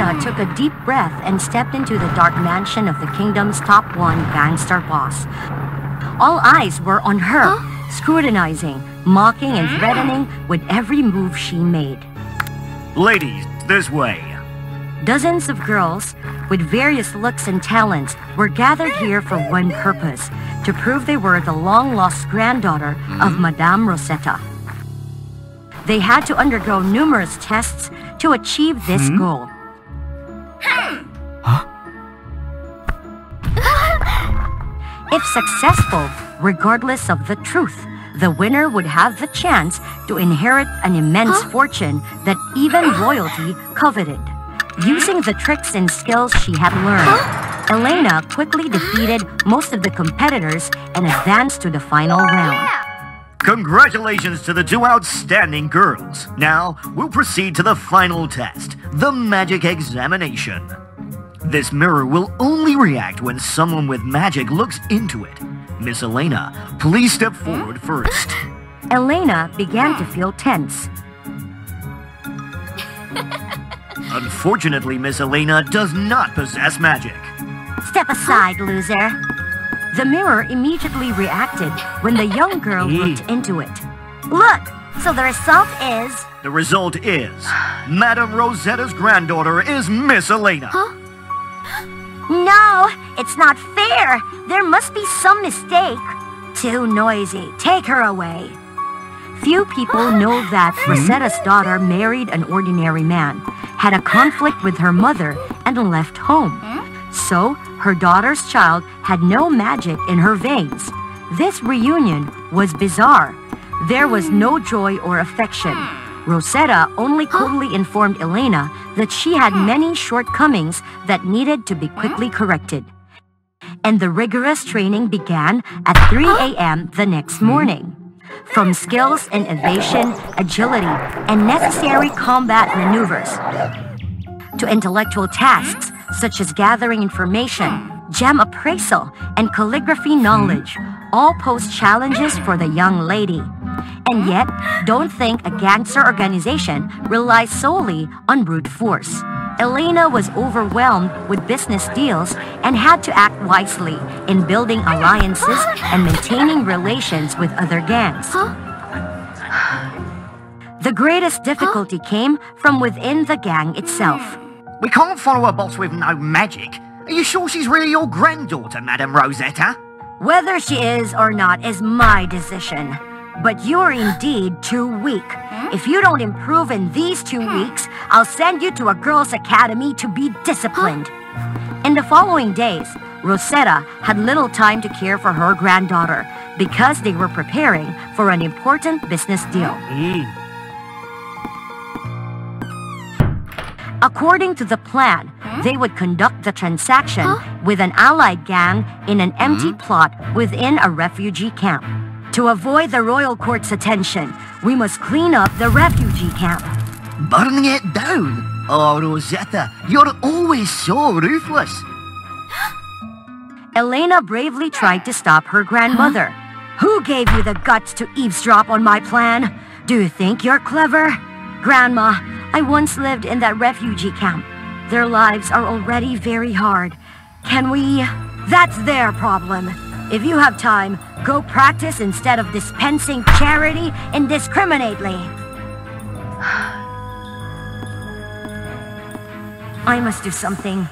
Elena took a deep breath and stepped into the dark mansion of the kingdom's top one gangster boss. All eyes were on her, scrutinizing, mocking, and threatening with every move she made. Ladies, this way. Dozens of girls with various looks and talents were gathered here for one purpose to prove they were the long lost granddaughter of hmm? Madame Rosetta. They had to undergo numerous tests to achieve this hmm? goal. Successful, regardless of the truth, the winner would have the chance to inherit an immense fortune that even royalty coveted. Using the tricks and skills she had learned, Elena quickly defeated most of the competitors and advanced to the final round. Congratulations to the two outstanding girls. Now, we'll proceed to the final test, the magic examination. This mirror will only react when someone with magic looks into it. Miss Elena, please step forward first. Elena began to feel tense. Unfortunately, Miss Elena does not possess magic. Step aside, loser. The mirror immediately reacted when the young girl looked into it. Look, so the result is. The result is Madame Rosetta's granddaughter is Miss Elena. No, it's not fair. There must be some mistake. Too noisy. Take her away. Few people know that hmm? Rosetta's daughter married an ordinary man, had a conflict with her mother, and left home. Hmm? So, her daughter's child had no magic in her veins. This reunion was bizarre. There was hmm. no joy or affection. Rosetta only coldly informed Elena that she had many shortcomings that needed to be quickly corrected. And the rigorous training began at 3 a.m. the next morning. From skills in evasion, agility, and necessary combat maneuvers, to intellectual tasks such as gathering information, gem appraisal, and calligraphy knowledge, all pose challenges for the young lady. And yet, don't think a gangster organization relies solely on brute force. Elena was overwhelmed with business deals and had to act wisely in building alliances and maintaining relations with other gangs. The greatest difficulty came from within the gang itself. We can't follow a boss with no magic. Are you sure she's really your granddaughter, Madame Rosetta? Whether she is or not is my decision. But you're indeed too weak. Hmm? If you don't improve in these two hmm. weeks, I'll send you to a girls' academy to be disciplined. In the following days, Rosetta had little time to care for her granddaughter because they were preparing for an important business deal. Hmm. According to the plan, they would conduct the transaction with an allied gang in an empty plot within a refugee camp. To avoid the royal court's attention, we must clean up the refugee camp. Burning it down? Oh, Rosetta, you're always so ruthless. Elena bravely tried to stop her grandmother. Who gave you the guts to eavesdrop on my plan? Do you think you're clever? Grandma, I once lived in that refugee camp. Their lives are already very hard. Can we... That's their problem. If you have time, go practice instead of dispensing charity indiscriminately. I must do something.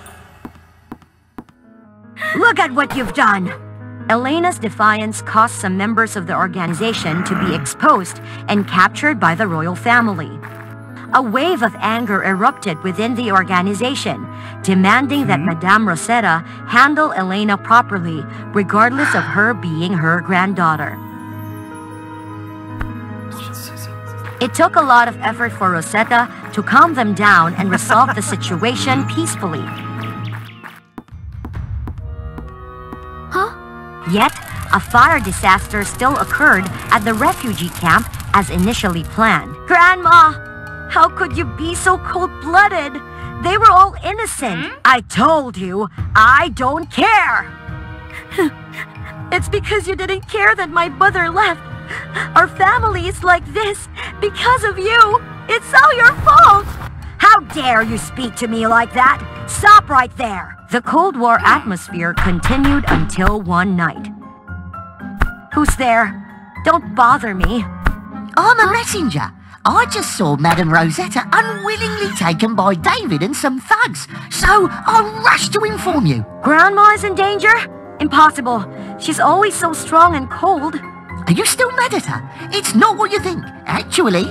Look at what you've done! Elena's defiance caused some members of the organization to be exposed and captured by the royal family. A wave of anger erupted within the organization, demanding that hmm? Madame Rosetta handle Elena properly, regardless of her being her granddaughter. It took a lot of effort for Rosetta to calm them down and resolve the situation peacefully. Huh? Yet, a fire disaster still occurred at the refugee camp as initially planned. Grandma! How could you be so cold-blooded? They were all innocent. Hmm? I told you, I don't care. it's because you didn't care that my mother left. Our family is like this because of you. It's all your fault. How dare you speak to me like that? Stop right there! The Cold War hmm. atmosphere continued until one night. Who's there? Don't bother me. I'm a messenger. I just saw Madame Rosetta unwillingly taken by David and some thugs, so I rushed to inform you. Grandma is in danger? Impossible. She's always so strong and cold. Are you still mad at her? It's not what you think, actually.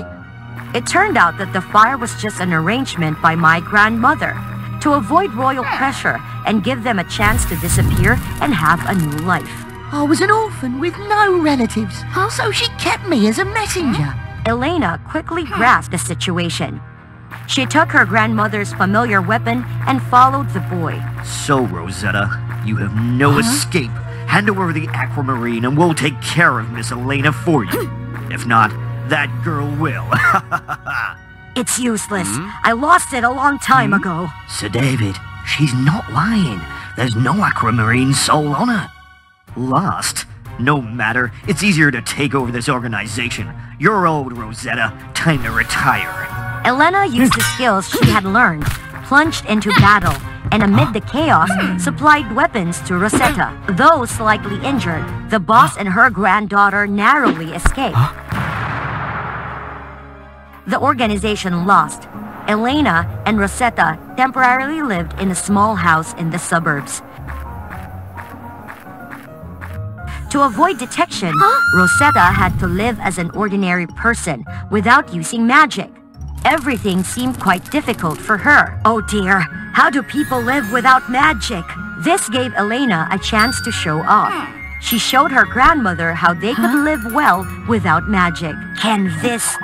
It turned out that the fire was just an arrangement by my grandmother to avoid royal hmm. pressure and give them a chance to disappear and have a new life. I was an orphan with no relatives, so she kept me as a messenger. Elena quickly hmm. grasped the situation. She took her grandmother's familiar weapon and followed the boy. So, Rosetta, you have no uh-huh. escape. Hand over the aquamarine and we'll take care of Miss Elena for you. Hmm. if not, that girl will. It's useless. Hmm? I lost it a long time ago. Sir David, she's not lying. There's no aquamarine soul on her. Lost? No matter. It's easier to take over this organization. You're old, Rosetta. Time to retire. Elena used the skills she had learned, plunged into battle, and amid the chaos, supplied weapons to Rosetta. Though slightly injured, the boss and her granddaughter narrowly escaped. The organization lost. Elena and Rosetta temporarily lived in a small house in the suburbs. To avoid detection, Rosetta had to live as an ordinary person without using magic. Everything seemed quite difficult for her. Oh dear, how do people live without magic? This gave Elena a chance to show off. Hmm. She showed her grandmother how they could live well without magic. Can this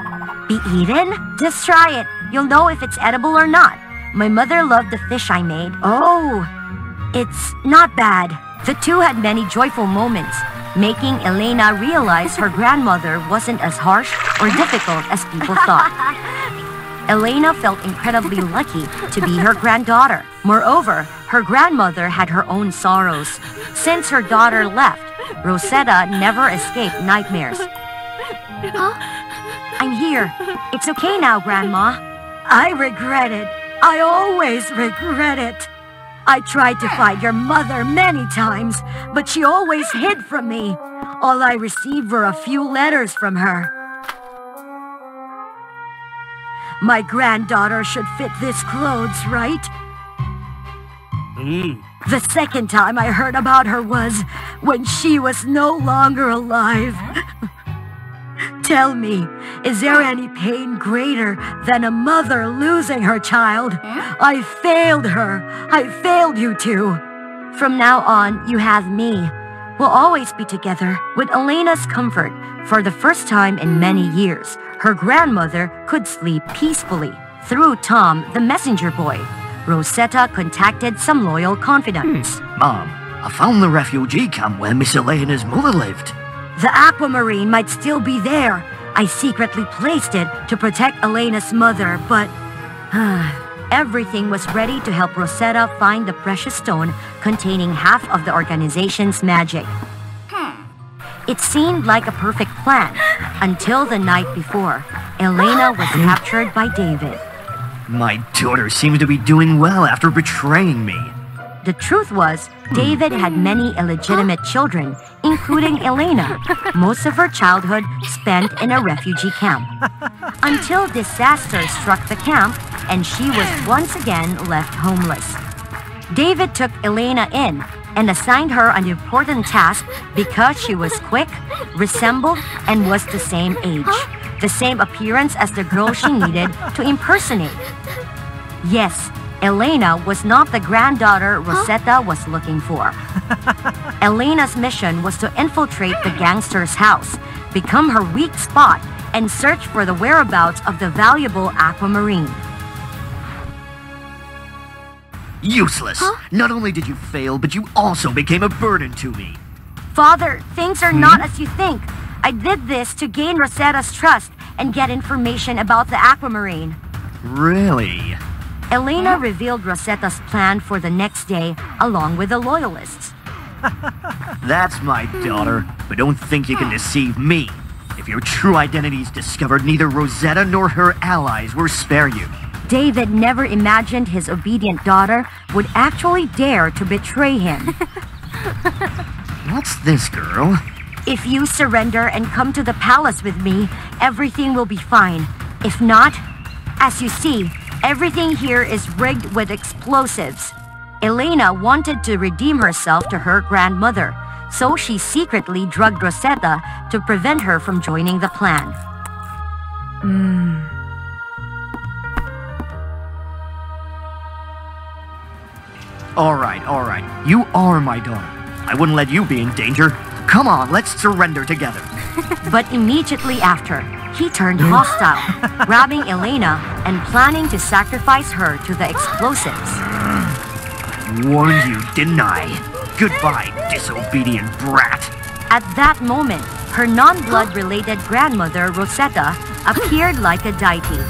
be eaten? Just try it. You'll know if it's edible or not. My mother loved the fish I made. Oh, it's not bad. The two had many joyful moments, making Elena realize her grandmother wasn't as harsh or difficult as people thought. Elena felt incredibly lucky to be her granddaughter. Moreover, her grandmother had her own sorrows. Since her daughter left, Rosetta never escaped nightmares. Huh? I'm here. It's okay now, Grandma. I regret it. I always regret it. I tried to find your mother many times, but she always hid from me. All I received were a few letters from her. My granddaughter should fit this clothes, right? Mm. The second time I heard about her was when she was no longer alive. Tell me, is there any pain greater than a mother losing her child? I failed her. I failed you too. From now on, you have me. We'll always be together. With Elena's comfort, for the first time in many years, her grandmother could sleep peacefully. Through Tom, the messenger boy, Rosetta contacted some loyal confidants. Hmm. Mom, I found the refugee camp where Miss Elena's mother lived. The aquamarine might still be there. I secretly placed it to protect Elena's mother, but everything was ready to help Rosetta find the precious stone containing half of the organization's magic. Hmm. It seemed like a perfect plan until the night before. Elena was captured by David. My daughter seems to be doing well after betraying me. The truth was, David had many illegitimate children, including Elena, most of her childhood spent in a refugee camp. Until disaster struck the camp and she was once again left homeless. David took Elena in and assigned her an important task because she was quick, resembled, and was the same age. The same appearance as the girl she needed to impersonate. Yes, Elena was not the granddaughter Rosetta was looking for. Elena's mission was to infiltrate the gangster's house, become her weak spot, and search for the whereabouts of the valuable aquamarine. Useless. Not only did you fail, but you also became a burden to me. Father, things are not hmm? as you think. I did this to gain Rosetta's trust and get information about the aquamarine. Really? Elena revealed Rosetta's plan for the next day along with the loyalists. That's my daughter, but don't think you can deceive me. If your true identity is discovered, neither Rosetta nor her allies will spare you. David never imagined his obedient daughter would actually dare to betray him. What's this, girl? If you surrender and come to the palace with me, everything will be fine. If not, as you see, everything here is rigged with explosives. Elena wanted to redeem herself to her grandmother, so she secretly drugged Rosetta to prevent her from joining the plan. Hmm. All right, all right. You are my daughter. I wouldn't let you be in danger. Come on, let's surrender together. But immediately after, he turned hostile, grabbing Elena and planning to sacrifice her to the explosives. Warned you, didn't I? Goodbye, disobedient brat. At that moment, her non-blood related grandmother, Rosetta, appeared like a deity.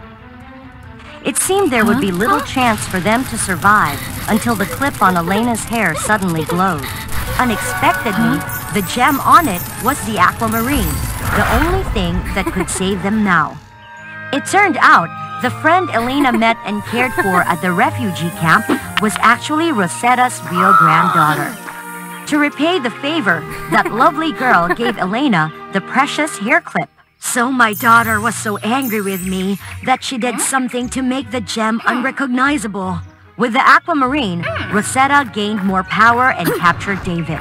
It seemed there would be little chance for them to survive until the clip on Elena's hair suddenly glowed. Unexpectedly, the gem on it was the aquamarine, the only thing that could save them now. It turned out the friend Elena met and cared for at the refugee camp was actually Rosetta's real granddaughter. To repay the favor, that lovely girl gave Elena the precious hair clip. So my daughter was so angry with me that she did something to make the gem unrecognizable. With the aquamarine, Rosetta gained more power and captured David.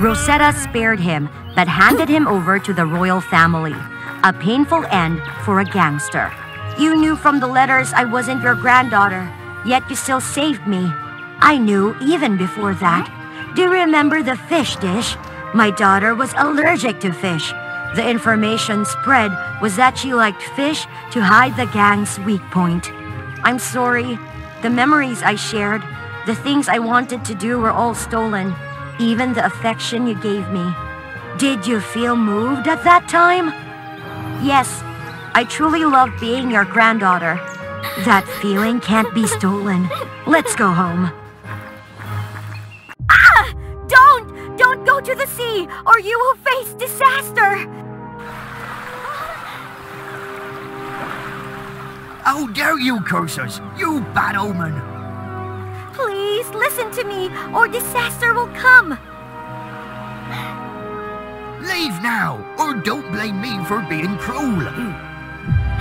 Rosetta spared him, but handed him over to the royal family. A painful end for a gangster. You knew from the letters I wasn't your granddaughter, yet you still saved me. I knew even before that. Do you remember the fish dish? My daughter was allergic to fish. The information spread was that she liked fish to hide the gang's weak point. I'm sorry. The memories I shared, the things I wanted to do were all stolen, even the affection you gave me. Did you feel moved at that time? Yes, I truly love being your granddaughter. That feeling can't be stolen. Let's go home. To the sea, or you will face disaster! How dare you curse us, you bad omen! Please listen to me, or disaster will come. Leave now, or don't blame me for being cruel.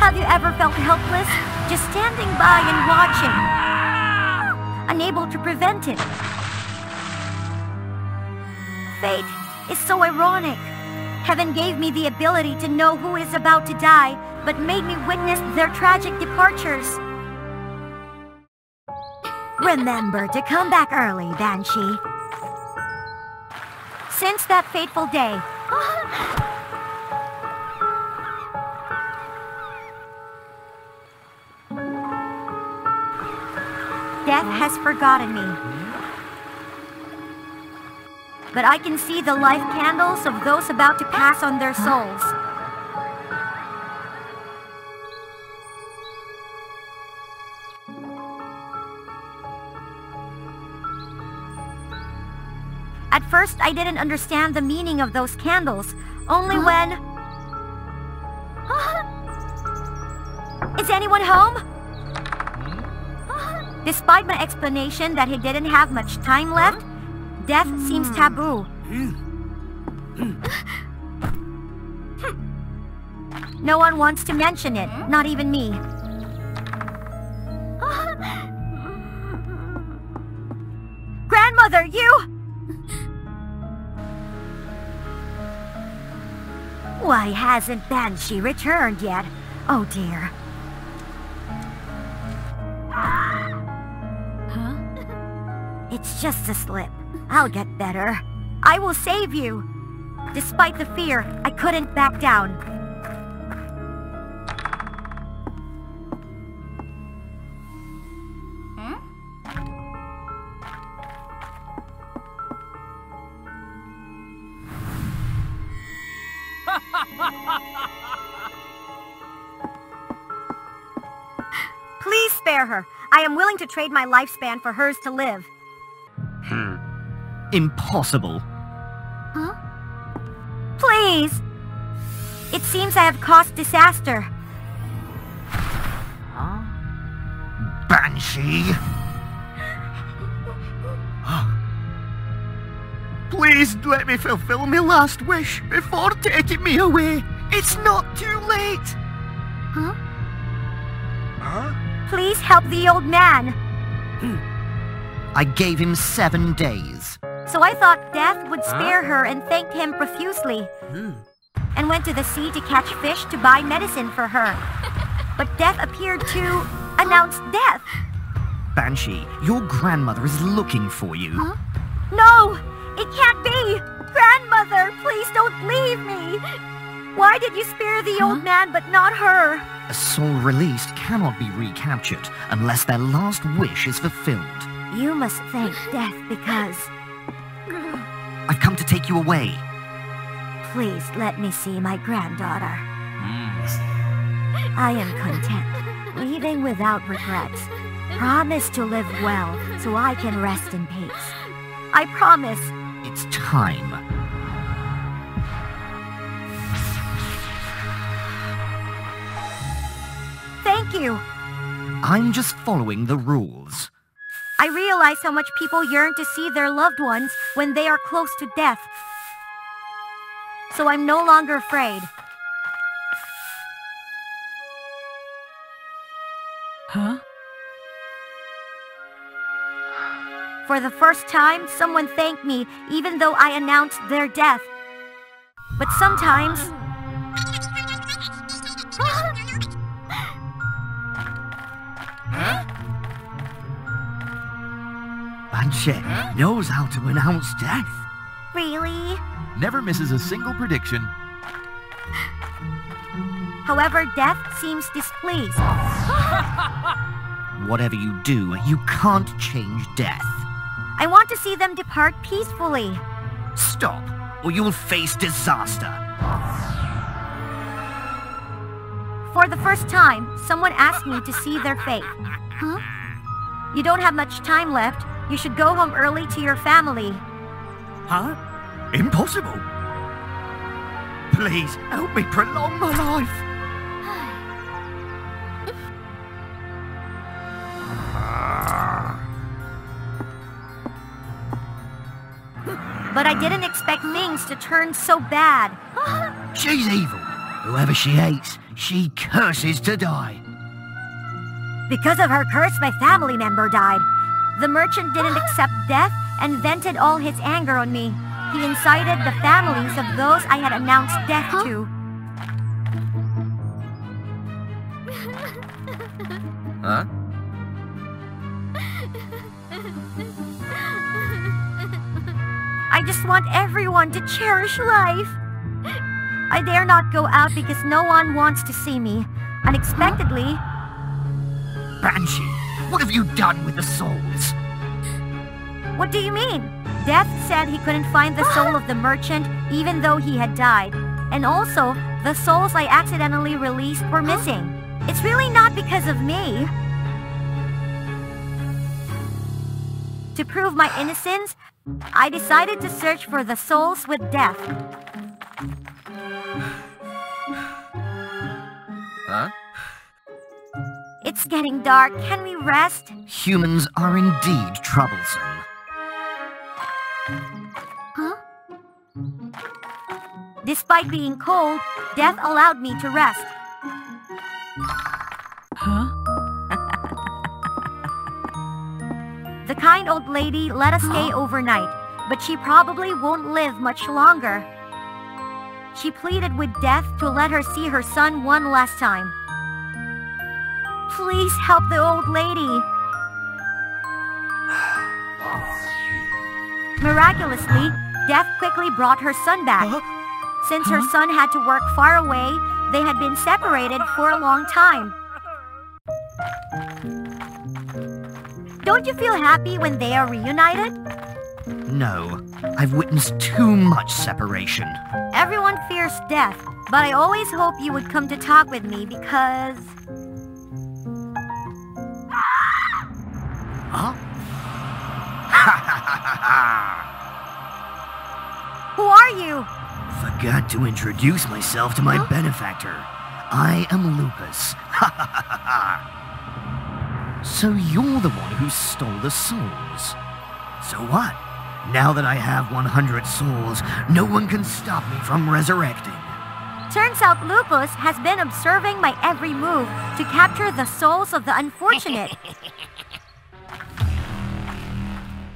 Have you ever felt helpless, just standing by and watching, unable to prevent it? Fate is so ironic. Heaven gave me the ability to know who is about to die, but made me witness their tragic departures. Remember to come back early, Banshee. Since that fateful day, Death has forgotten me. But I can see the life candles of those about to pass on their souls. At first, I didn't understand the meaning of those candles, only when... Is anyone home? Hmm? Despite my explanation that he didn't have much time left, death seems taboo. No one wants to mention it, not even me. Grandmother, you... Why hasn't Banshee returned yet? Oh dear. Huh? It's just a slip. I'll get better. I will save you. Despite the fear, I couldn't back down. Hmm? Please spare her. I am willing to trade my lifespan for hers to live. Impossible. Huh? Please! It seems I have caused disaster. Huh? Banshee! Please let me fulfill my last wish before taking me away. It's not too late. Huh? Huh? Please help the old man. Hmm. I gave him seven days. So I thought Death would spare her and thanked him profusely. Hmm. And went to the sea to catch fish to buy medicine for her. But Death appeared to announce death. Banshee, your grandmother is looking for you. No! It can't be! Grandmother, please don't leave me! Why did you spare the old man but not her? A soul released cannot be recaptured unless their last wish is fulfilled. You must thank Death because... I've come to take you away. Please let me see my granddaughter. Hmm. I am content, leaving without regrets. Promise to live well so I can rest in peace. I promise. It's time. Thank you. I'm just following the rules. I realize how much people yearn to see their loved ones when they are close to death. So I'm no longer afraid. Huh? For the first time, someone thanked me even though I announced their death. But sometimes... Banshee knows how to announce death. Really? Never misses a single prediction. However, death seems displeased. Whatever you do, you can't change death. I want to see them depart peacefully. Stop, or you'll face disaster. For the first time, someone asked me to see their fate. Huh? You don't have much time left. You should go home early to your family. Huh? Impossible. Please, help me prolong my life. But I didn't expect things to turn so bad. She's evil. Whoever she hates, she curses to die. Because of her curse, my family member died. The merchant didn't accept death and vented all his anger on me. He incited the families of those I had announced death to. Huh? I just want everyone to cherish life. I dare not go out because no one wants to see me. Unexpectedly, Banshee, what have you done with the souls? what do you mean? Death said he couldn't find the soul of the merchant even though he had died. And also, the souls I accidentally released were missing. It's really not because of me. To prove my innocence, I decided to search for the souls with death. It's getting dark. Can we rest? Humans are indeed troublesome. Huh? Despite being cold, death allowed me to rest. Huh? The kind old lady let us stay overnight, but she probably won't live much longer. She pleaded with death to let her see her son one last time. Please help the old lady. Miraculously, death quickly brought her son back. Since her son had to work far away, they had been separated for a long time. Don't you feel happy when they are reunited? No, I've witnessed too much separation. Everyone fears death, but I always hope you would come to talk with me because... forgot to introduce myself to my benefactor. I am Lupus. Ha ha ha ha ha. So you're the one who stole the souls. So what? Now that I have 100 souls, no one can stop me from resurrecting. Turns out Lupus has been observing my every move to capture the souls of the unfortunate.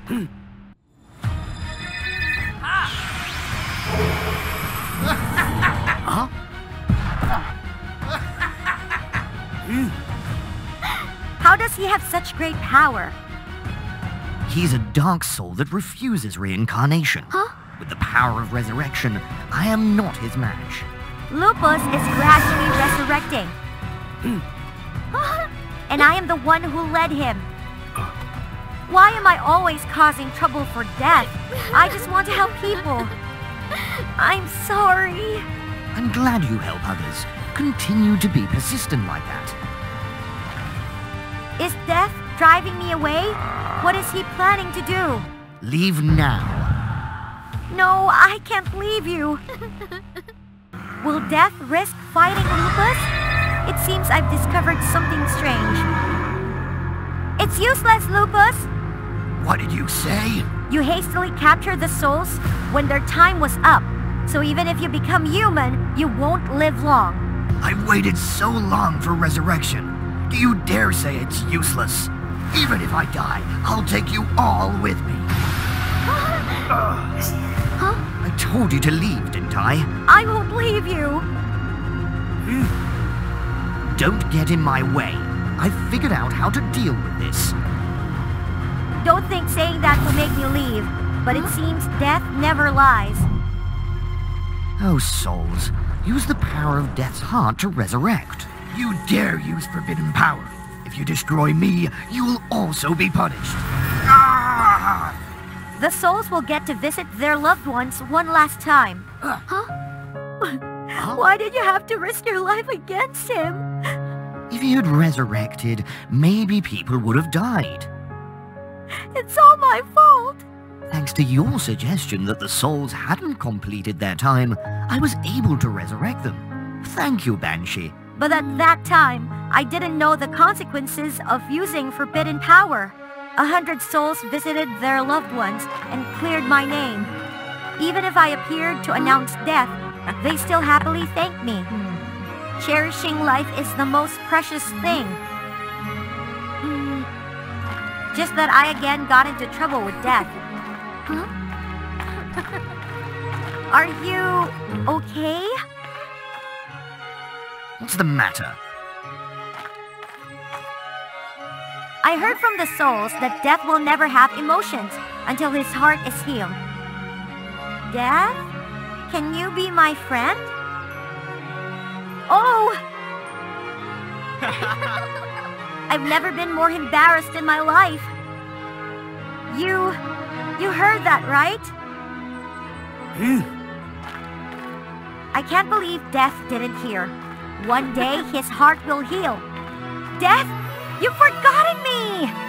Mm. How does he have such great power? He's a dark soul that refuses reincarnation. Huh? With the power of resurrection, I am not his match. Lupus is gradually resurrecting. Mm. and I am the one who led him. Why am I always causing trouble for death? I just want to help people. I'm sorry. I'm glad you help others. Continue to be persistent like that. Is death driving me away? What is he planning to do? Leave now. No, I can't leave you. Will death risk fighting Lupus? It seems I've discovered something strange. It's useless, Lupus! What did you say? You hastily captured the souls when their time was up. So even if you become human, you won't live long. I waited so long for resurrection. Do you dare say it's useless? Even if I die, I'll take you all with me. huh? I told you to leave, didn't I? I won't leave you. Hmm. Don't get in my way. I've figured out how to deal with this. Don't think saying that will make me leave. But it seems death never lies. Oh, souls, use the power of death's heart to resurrect. You dare use forbidden power. If you destroy me, you will also be punished. Ah! The souls will get to visit their loved ones one last time. Huh? Why did you have to risk your life against him? If he had resurrected, maybe people would have died. It's all my fault. Thanks to your suggestion that the souls hadn't completed their time, I was able to resurrect them. Thank you, Banshee. But at that time, I didn't know the consequences of using forbidden power. A hundred souls visited their loved ones and cleared my name. Even if I appeared to announce death, they still happily thanked me. Cherishing life is the most precious thing. Mm, Just that I again got into trouble with death. Are you okay? What's the matter? I heard from the souls that Death will never have emotions until his heart is healed. Death? Can you be my friend? Oh! I've never been more embarrassed in my life. You... you heard that, right? Hmm. I can't believe Death didn't hear. One day his heart will heal. Death, you've forgotten me!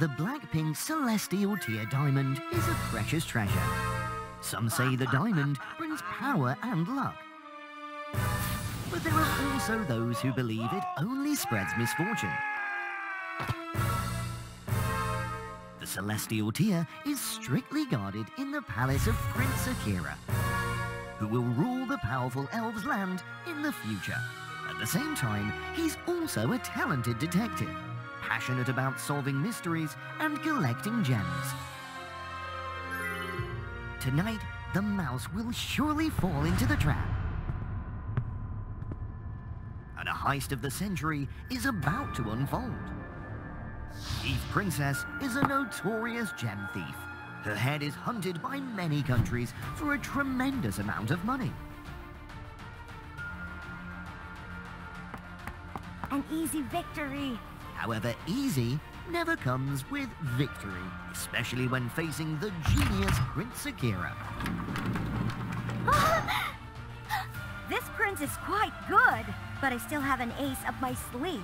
The Blackpink Celestial Tear Diamond is a precious treasure. Some say the diamond brings power and luck. But there are also those who believe it only spreads misfortune. Celestial Tear is strictly guarded in the palace of Prince Akira, who will rule the powerful elves' land in the future. At the same time, he's also a talented detective, passionate about solving mysteries and collecting gems. Tonight, the mouse will surely fall into the trap. And a heist of the century is about to unfold. Thief Princess is a notorious gem thief. Her head is hunted by many countries for a tremendous amount of money. An easy victory. However, easy never comes with victory, especially when facing the genius Prince Akira. This prince is quite good, but I still have an ace up my sleeve.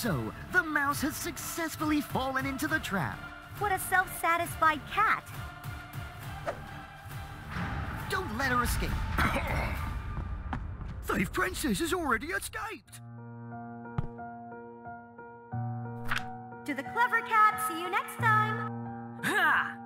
So, the mouse has successfully fallen into the trap. What a self-satisfied cat. Don't let her escape. Thief Princess has already escaped. To the clever cat, see you next time. Ha!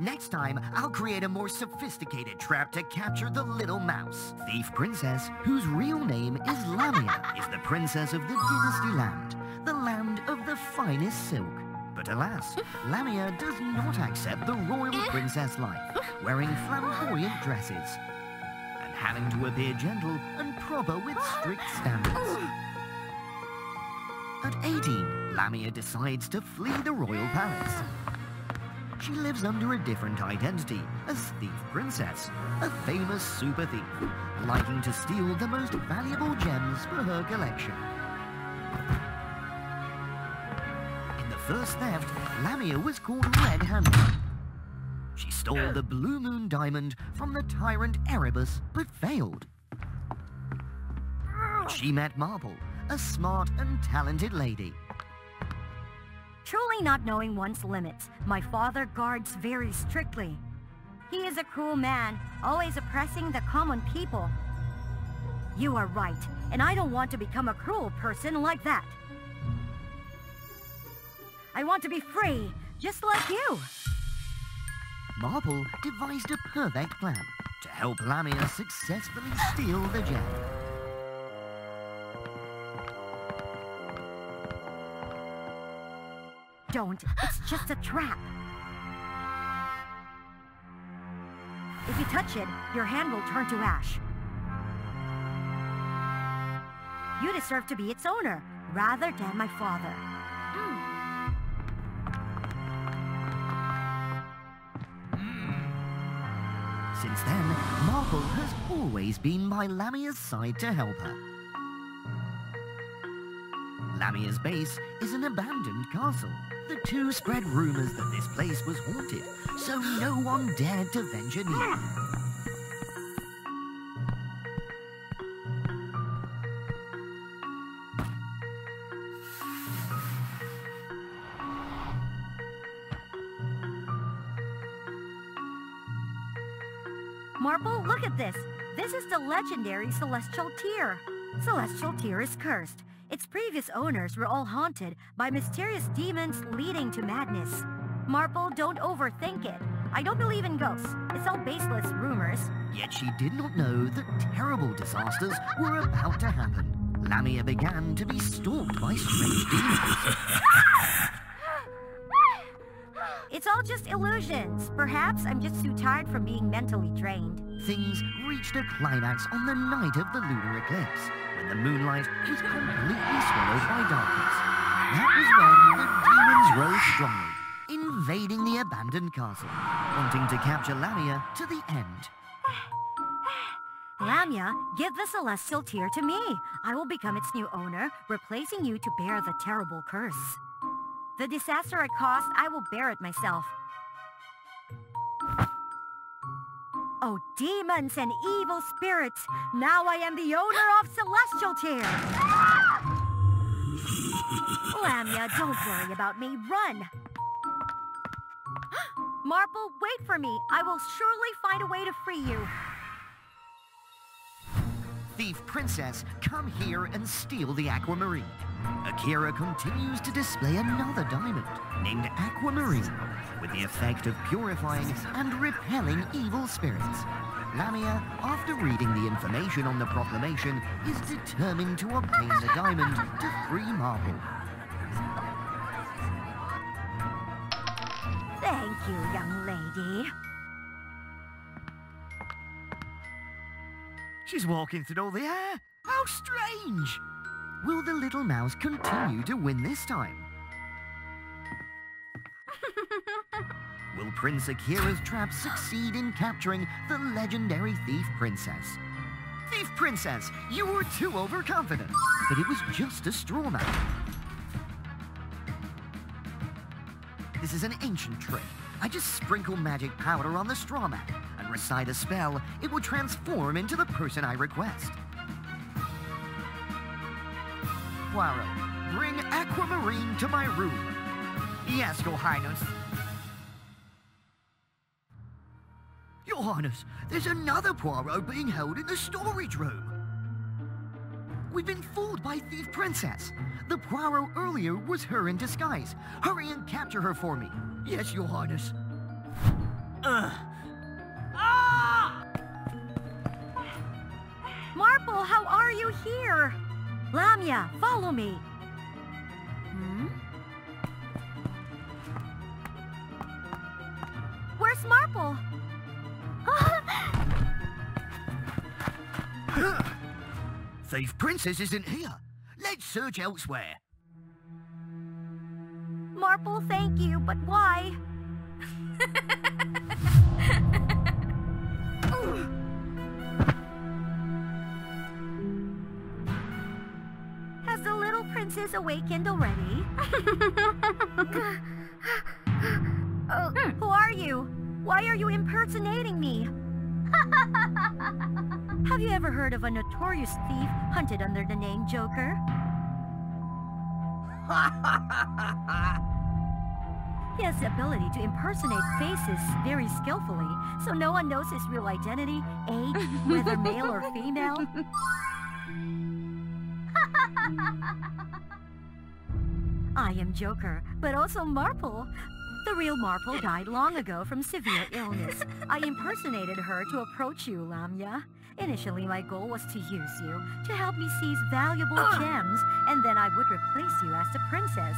Next time, I'll create a more sophisticated trap to capture the little mouse. Thief Princess, whose real name is Lamia, is the princess of the Dynasty Land, the land of the finest silk. But alas, Lamia does not accept the royal eh? princess life, wearing flamboyant dresses and having to appear gentle and proper with strict standards. At 18, Lamia decides to flee the royal palace. She lives under a different identity as Thief Princess, a famous super thief, liking to steal the most valuable gems for her collection. First theft, Lamia was called red-handed. She stole the Blue Moon Diamond from the tyrant Erebus, but failed. She met Marble, a smart and talented lady. Truly not knowing one's limits, my father guards very strictly. He is a cruel man, always oppressing the common people. You are right, and I don't want to become a cruel person like that. I want to be free, just like you. Marble devised a perfect plan to help Lamia successfully steal the gem. Don't. It's just a trap. If you touch it, your hand will turn to ash. You deserve to be its owner, rather than my father. Then, Marple has always been by Lamia's side to help her. Lamia's base is an abandoned castle. The two spread rumors that this place was haunted, so no one dared to venture near. Marple, look at this. This is the legendary Celestial Tear. Celestial Tear is cursed. Its previous owners were all haunted by mysterious demons leading to madness. Marple, don't overthink it. I don't believe in ghosts. It's all baseless rumors. Yet she did not know that terrible disasters were about to happen. Lamia began to be stalked by strange demons. Just illusions. Perhaps I'm just too tired from being mentally drained. Things reached a climax on the night of the lunar eclipse, when the moonlight was completely swallowed by darkness. That was when the demons rose strongly, invading the abandoned castle, wanting to capture Lamia to the end. Lamia, give the celestial tear to me. I will become its new owner, replacing you to bear the terrible curse. The disaster it caused, I will bear it myself. Oh, demons and evil spirits! Now I am the owner of Celestial Tear! Lamia, don't worry about me. Run! Marple, wait for me. I will surely find a way to free you. Thief Princess, come here and steal the Aquamarine. Akira continues to display another diamond, named Aquamarine, with the effect of purifying and repelling evil spirits. Lamia, after reading the information on the proclamation, is determined to obtain the diamond to free Marple. Thank you, young lady. She's walking through all the air. How strange! Will the little mouse continue to win this time? Will Prince Akira's trap succeed in capturing the legendary Thief Princess? Thief Princess, you were too overconfident, but it was just a straw man. This is an ancient trick. I just sprinkle magic powder on the straw mat and recite a spell, it will transform into the person I request. Poirot, bring Aquamarine to my room. Yes, Your Highness. Your Highness, there's another Poirot being held in the storage room. We've been fooled by Thief Princess. The Poirot earlier was her in disguise. Hurry and capture her for me. Yes, Your Highness. Ugh, you here? Lamia, follow me. Hmm? Where's Marple? Thief Princess isn't here. Let's search elsewhere. Marple, thank you, but why? Awakened already? Oh, hmm. Who are you? Why are you impersonating me? Have you ever heard of a notorious thief hunted under the name Joker? He has the ability to impersonate faces very skillfully, so no one knows his real identity, age, whether male or female. Joker, but also Marple. The real Marple died long ago from severe illness. I impersonated her to approach you, Lamia. Initially, my goal was to use you to help me seize valuable ah! gems, and then I would replace you as the princess.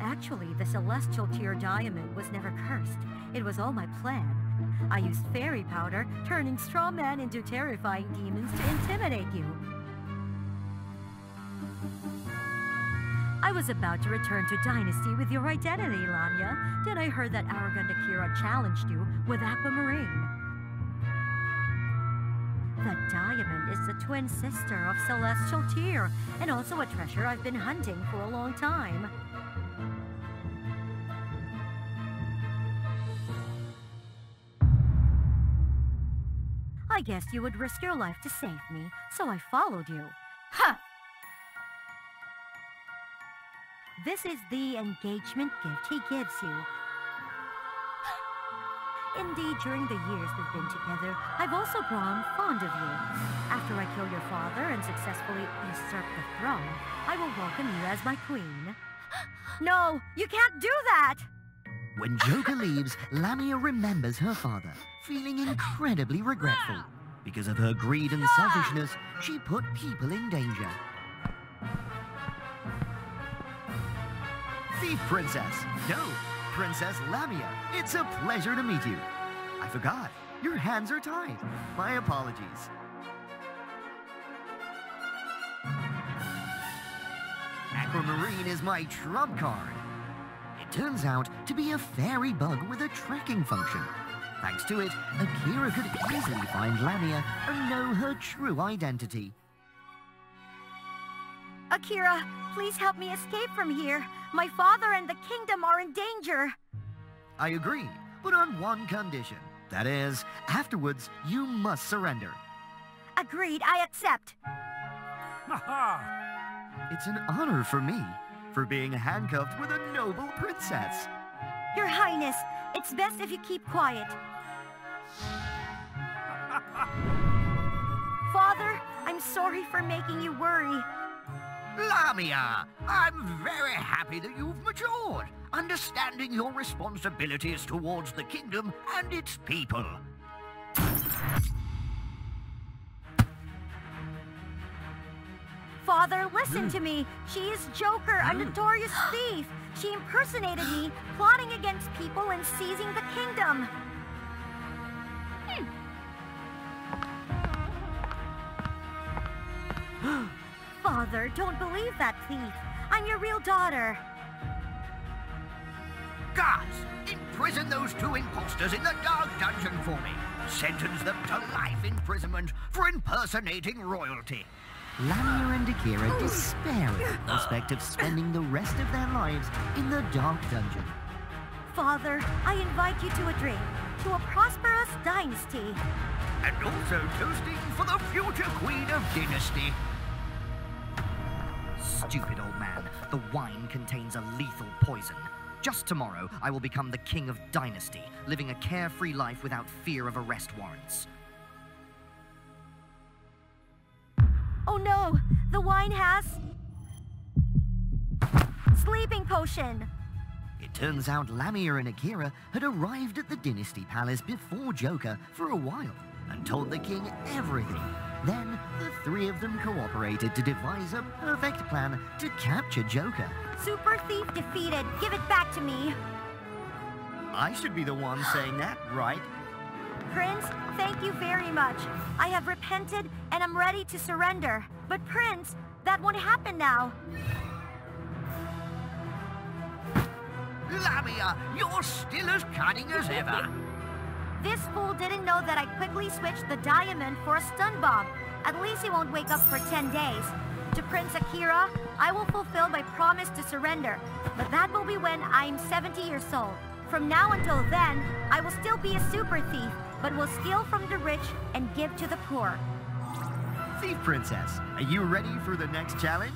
Actually, the celestial tear diamond was never cursed. It was all my plan. I used fairy powder, turning straw men into terrifying demons to intimidate you. I was about to return to Dynasty with your identity, Lamia. Then I heard that arrogant Akira challenged you with Aquamarine. The diamond is the twin sister of Celestial Tear, and also a treasure I've been hunting for a long time. I guess you would risk your life to save me, so I followed you. Ha! This is the engagement gift he gives you. Indeed, during the years we've been together, I've also grown fond of you. After I kill your father and successfully usurp the throne, I will welcome you as my queen. No, you can't do that! When Joker leaves, Lamia remembers her father, feeling incredibly regretful. Because of her greed and selfishness, she put people in danger. Thief Princess! No, Princess Lamia. It's a pleasure to meet you. I forgot. Your hands are tied. My apologies. Aquamarine is my trump card. It turns out to be a fairy bug with a tracking function. Thanks to it, Akira could easily find Lamia and know her true identity. Akira, please help me escape from here. My father and the kingdom are in danger. I agree, but on one condition. That is, afterwards, you must surrender. Agreed, I accept. It's an honor for me, for being handcuffed with a noble princess. Your Highness, it's best if you keep quiet. Father, I'm sorry for making you worry. Lamia, I'm very happy that you've matured, understanding your responsibilities towards the kingdom and its people. Father, listen hmm. to me. She is Joker, a hmm. notorious thief. She impersonated me, plotting against people and seizing the kingdom. Father, don't believe that thief. I'm your real daughter. Guards, imprison those two imposters in the dark dungeon for me. Sentence them to life imprisonment for impersonating royalty. Lamia and Akira despair at the prospect of spending the rest of their lives in the dark dungeon. Father, I invite you to a drink, to a prosperous dynasty. And also toasting for the future queen of dynasty. Stupid old man. The wine contains a lethal poison. Just tomorrow, I will become the king of Dynasty, living a carefree life without fear of arrest warrants. Oh no! The wine has... Sleeping potion! It turns out Lamia and Akira had arrived at the Dynasty Palace before Joker for a while and told the king everything. Then the three of them cooperated to devise a perfect plan to capture Joker. Super Thief defeated. Give it back to me. I should be the one saying that, right? Prince, thank you very much. I have repented and I'm ready to surrender. But Prince, that won't happen now. Lamia, you're still as cunning as ever. This fool didn't know that I quickly switched the diamond for a stun bomb. At least he won't wake up for 10 days. To Prince Akira, I will fulfill my promise to surrender. But that will be when I'm 70 years old. From now until then, I will still be a super thief, but will steal from the rich and give to the poor. Thief Princess, are you ready for the next challenge?